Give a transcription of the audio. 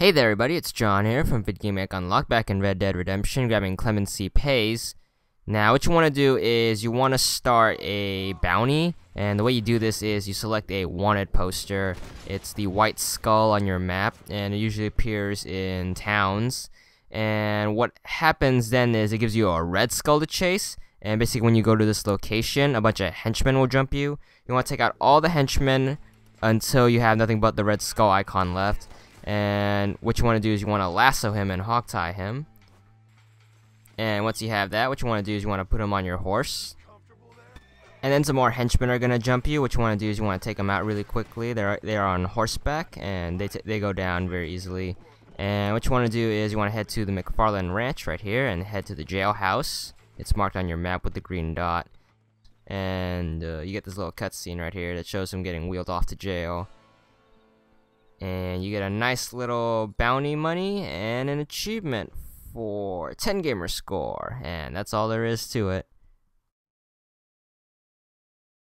Hey there everybody, it's John here from VidGamiac Unlocked back in Red Dead Redemption, grabbing Clemency Pays. Now what you want to do is you want to start a bounty, and the way you do this is you select a wanted poster. It's the white skull on your map, and it usually appears in towns. And what happens then is it gives you a red skull to chase, and basically when you go to this location, a bunch of henchmen will jump you. You want to take out all the henchmen until you have nothing but the red skull icon left. And what you want to do is you want to lasso him and hog tie him. And once you have that, what you want to do is you want to put him on your horse. And then some more henchmen are gonna jump you. What you want to do is you want to take them out really quickly. They're they are on horseback and they they go down very easily. And what you want to do is you want to head to the McFarland Ranch right here and head to the jailhouse. It's marked on your map with the green dot. And uh, you get this little cutscene right here that shows him getting wheeled off to jail and you get a nice little bounty money and an achievement for 10 gamer score. And that's all there is to it